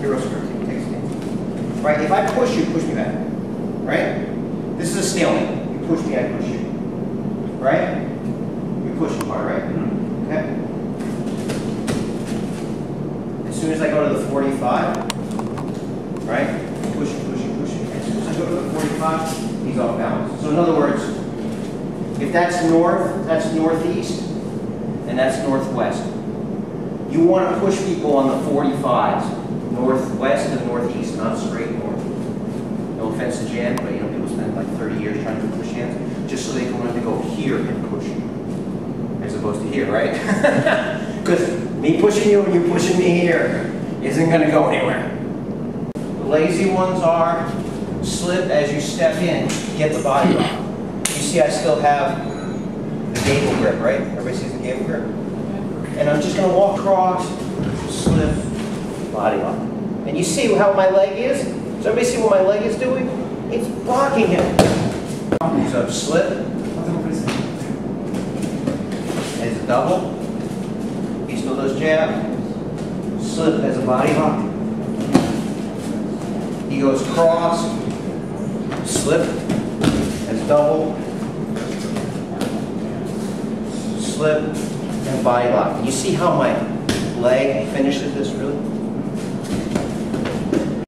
hero script. Take a stance. Right? If I push you, push me back. Right? This is a stalemate. You push me, I push you. Right? You push hard, right? Mm-hmm. Okay? As soon as I go to the 45, right? Push, push, push. As soon as I go to the 45, he's off balance. So in other words, if that's north, that's northeast, and that's northwest. You want to push people on the 45s, northwest and northeast, not straight north. No offense to Jan, but you know, people spend like 30 years trying to push hands, just so they can learn to go here and push you, as opposed to here, right? Because me pushing you and you pushing me here isn't going to go anywhere. The lazy ones are slip as you step in, get the body lock. You see I still have the gable grip, right? Everybody sees the gable grip? And I'm just gonna walk across, slip, body lock. And you see how my leg is? Does everybody see what my leg is doing? It's blocking him. So slip as a double. He still does jab. Slip as a body lock. He goes cross, slip as double, slip, and body lock. You see how my leg finishes this really?